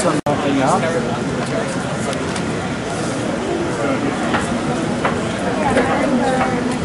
it depends on nothing up.